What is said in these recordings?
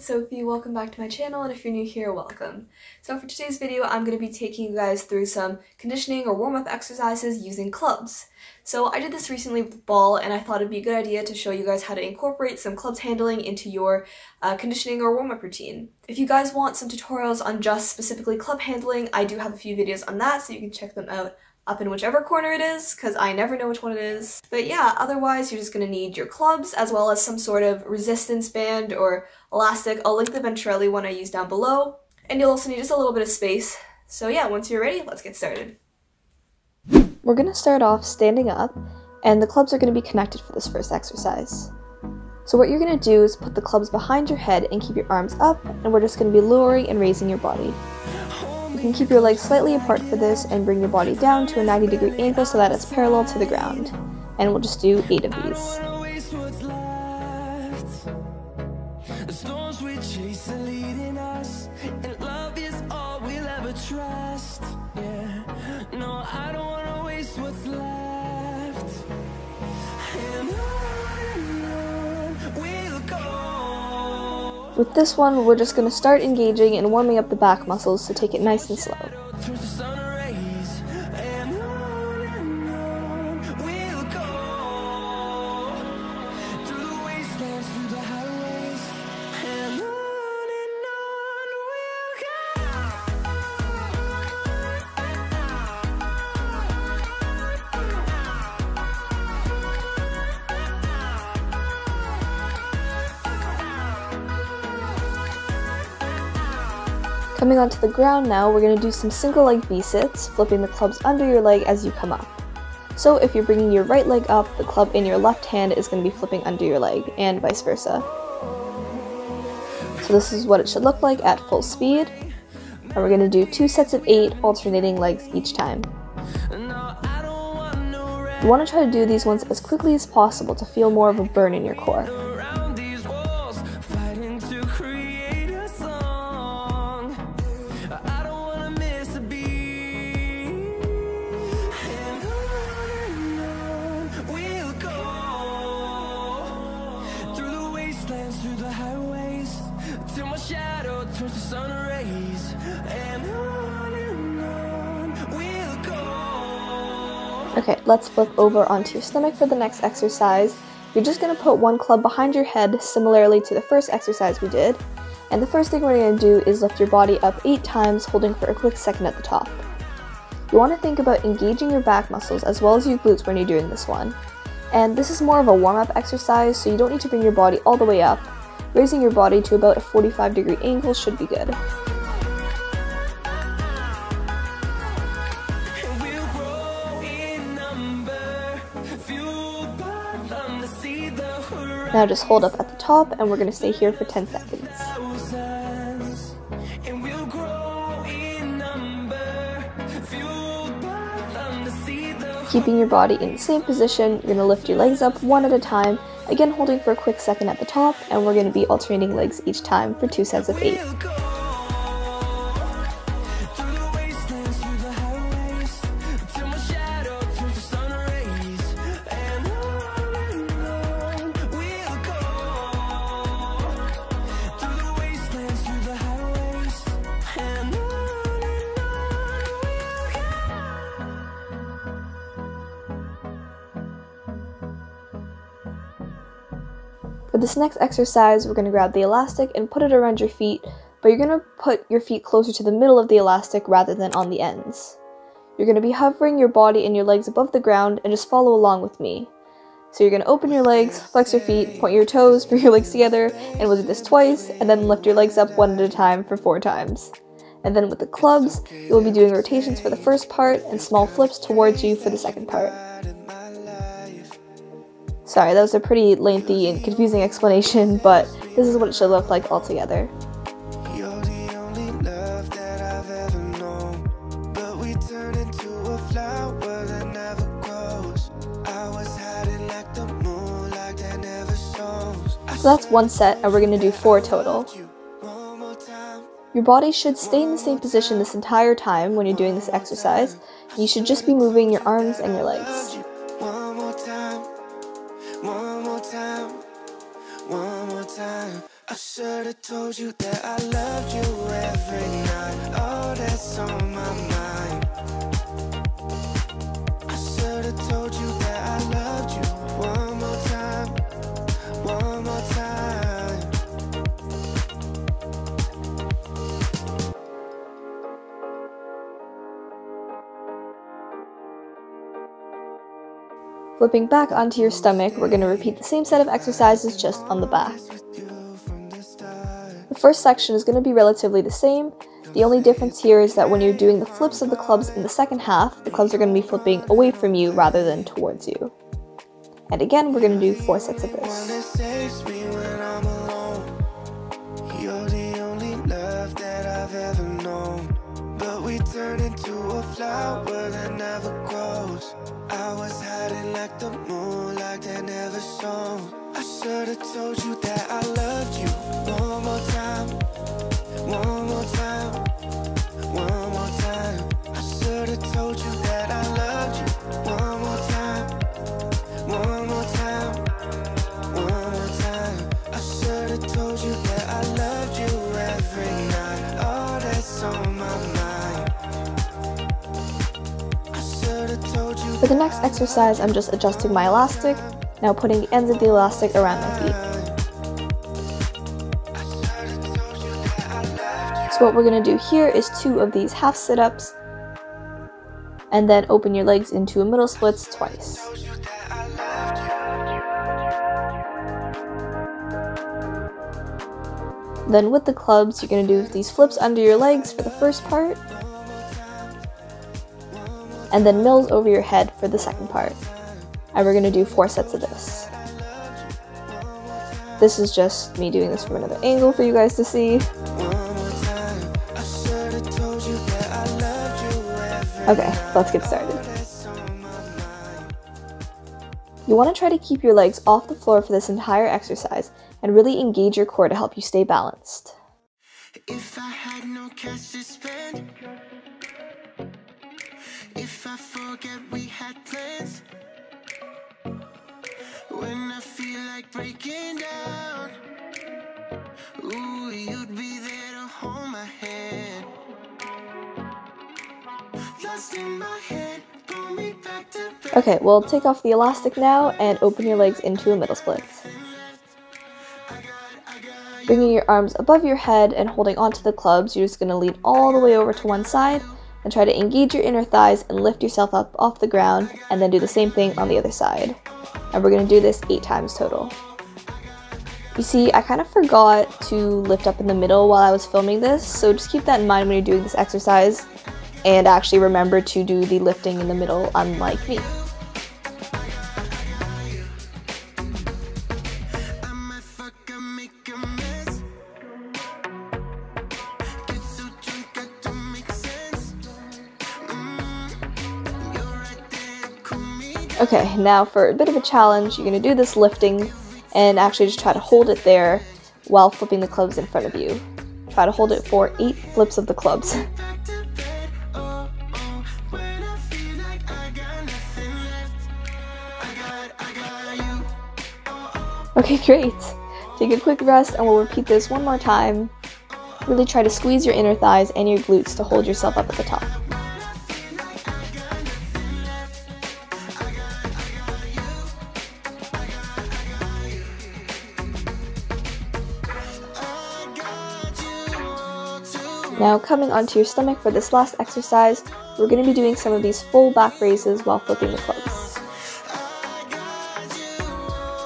it's Sophie. Welcome back to my channel, and if you're new here, welcome. So for today's video, I'm going to be taking you guys through some conditioning or warm-up exercises using clubs. So I did this recently with ball, and I thought it'd be a good idea to show you guys how to incorporate some clubs handling into your uh, conditioning or warm-up routine. If you guys want some tutorials on just specifically club handling, I do have a few videos on that, so you can check them out up in whichever corner it is, because I never know which one it is. But yeah, otherwise you're just going to need your clubs as well as some sort of resistance band or elastic. I'll link the Venturelli one I use down below. And you'll also need just a little bit of space. So yeah, once you're ready, let's get started. We're going to start off standing up, and the clubs are going to be connected for this first exercise. So what you're going to do is put the clubs behind your head and keep your arms up, and we're just going to be lowering and raising your body. You can keep your legs slightly apart for this and bring your body down to a 90 degree angle so that it's parallel to the ground. And we'll just do 8 of these. With this one, we're just going to start engaging and warming up the back muscles to take it nice and slow. Coming onto the ground now, we're going to do some single leg V-sits, flipping the clubs under your leg as you come up. So if you're bringing your right leg up, the club in your left hand is going to be flipping under your leg, and vice versa. So this is what it should look like at full speed. And we're going to do two sets of eight, alternating legs each time. You want to try to do these ones as quickly as possible to feel more of a burn in your core. Okay, let's flip over onto your stomach for the next exercise. You're just going to put one club behind your head, similarly to the first exercise we did. And the first thing we're to do is lift your body up 8 times, holding for a quick second at the top. You want to think about engaging your back muscles as well as your glutes when you're doing this one. And this is more of a warm-up exercise, so you don't need to bring your body all the way up. Raising your body to about a 45 degree angle should be good. Now just hold up at the top and we're going to stay here for 10 seconds. Keeping your body in the same position, you're going to lift your legs up one at a time, again holding for a quick second at the top, and we're going to be alternating legs each time for two sets of eight. For this next exercise, we're going to grab the elastic and put it around your feet, but you're going to put your feet closer to the middle of the elastic rather than on the ends. You're going to be hovering your body and your legs above the ground and just follow along with me. So you're going to open your legs, flex your feet, point your toes, bring your legs together, and we'll do this twice, and then lift your legs up one at a time for four times. And then with the clubs, you'll be doing rotations for the first part and small flips towards you for the second part. Sorry, that was a pretty lengthy and confusing explanation, but this is what it should look like altogether. So that's one set, and we're going to do four total. Your body should stay in the same position this entire time when you're doing this exercise. You should just be moving your arms and your legs. I should have told you that I loved you every night. Oh, that's on my mind. Flipping back onto your stomach, we're going to repeat the same set of exercises just on the back. The first section is going to be relatively the same. The only difference here is that when you're doing the flips of the clubs in the second half, the clubs are going to be flipping away from you rather than towards you. And again, we're going to do four sets of this. turn into a flower that never grows. I was hiding like the moon, like that never shone. I should've told you that I loved you one For the next exercise, I'm just adjusting my elastic, now putting the ends of the elastic around my feet. So what we're going to do here is two of these half sit-ups, and then open your legs into a middle splits twice. Then with the clubs, you're going to do these flips under your legs for the first part, and then mills over your head for the second part. And we're gonna do four sets of this. This is just me doing this from another angle for you guys to see. Okay, let's get started. You want to try to keep your legs off the floor for this entire exercise and really engage your core to help you stay balanced. If I forget we had plans When I feel like breaking down Ooh, you'd be there to hold my head Okay, well take off the elastic now and open your legs into a middle split. Bringing your arms above your head and holding onto the clubs, you're just going to lean all the way over to one side and try to engage your inner thighs and lift yourself up off the ground and then do the same thing on the other side. And we're going to do this eight times total. You see, I kind of forgot to lift up in the middle while I was filming this, so just keep that in mind when you're doing this exercise and actually remember to do the lifting in the middle unlike me. Okay, now for a bit of a challenge, you're going to do this lifting and actually just try to hold it there while flipping the clubs in front of you. Try to hold it for 8 flips of the clubs. Okay, great. Take a quick rest and we'll repeat this one more time. Really try to squeeze your inner thighs and your glutes to hold yourself up at the top. Now coming onto your stomach for this last exercise, we're going to be doing some of these full back raises while flipping the clubs.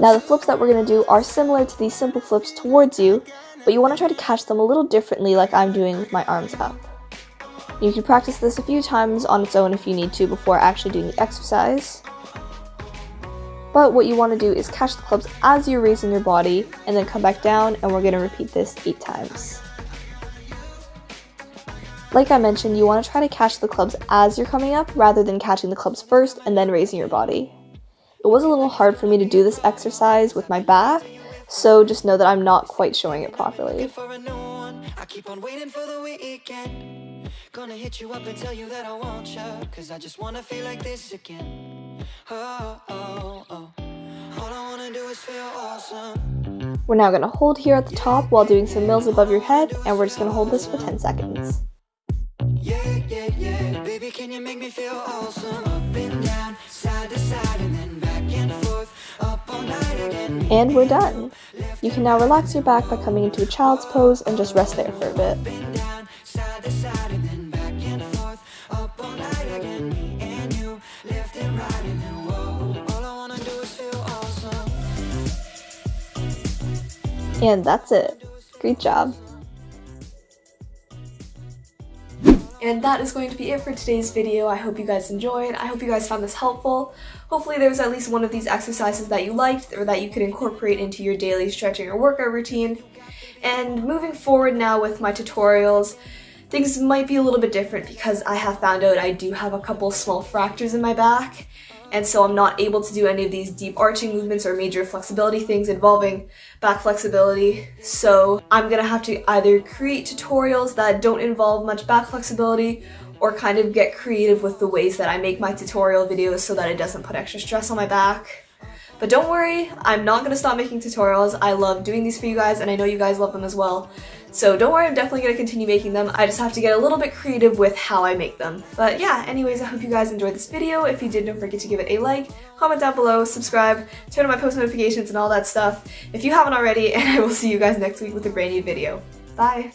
Now the flips that we're going to do are similar to these simple flips towards you, but you want to try to catch them a little differently like I'm doing with my arms up. You can practice this a few times on its own if you need to before actually doing the exercise. But what you want to do is catch the clubs as you're raising your body and then come back down and we're going to repeat this 8 times. Like I mentioned, you want to try to catch the clubs as you're coming up rather than catching the clubs first and then raising your body. It was a little hard for me to do this exercise with my back, so just know that I'm not quite showing it properly. Gonna hit you up and tell you that I want you Cause I just wanna feel like this again Oh, oh, oh All I wanna do is feel awesome We're now going to hold here at the top while doing some mills above your head, and we're just going to hold this for 10 seconds. Yeah, yeah. Baby, can you make me feel awesome? Up and down, side to side, and then back and forth, up all night again. And we're done. You can now relax your back by coming into a child's pose and just rest there for a bit. And that's it. Great job. And that is going to be it for today's video. I hope you guys enjoyed. I hope you guys found this helpful. Hopefully there was at least one of these exercises that you liked or that you could incorporate into your daily stretching or workout routine. And moving forward now with my tutorials, things might be a little bit different because I have found out I do have a couple small fractures in my back and so I'm not able to do any of these deep arching movements or major flexibility things involving back flexibility. So I'm gonna have to either create tutorials that don't involve much back flexibility or kind of get creative with the ways that I make my tutorial videos so that it doesn't put extra stress on my back. But don't worry, I'm not gonna stop making tutorials. I love doing these for you guys and I know you guys love them as well. So don't worry, I'm definitely gonna continue making them. I just have to get a little bit creative with how I make them. But yeah, anyways, I hope you guys enjoyed this video. If you did, don't forget to give it a like, comment down below, subscribe, turn on my post notifications and all that stuff if you haven't already, and I will see you guys next week with a brand new video. Bye!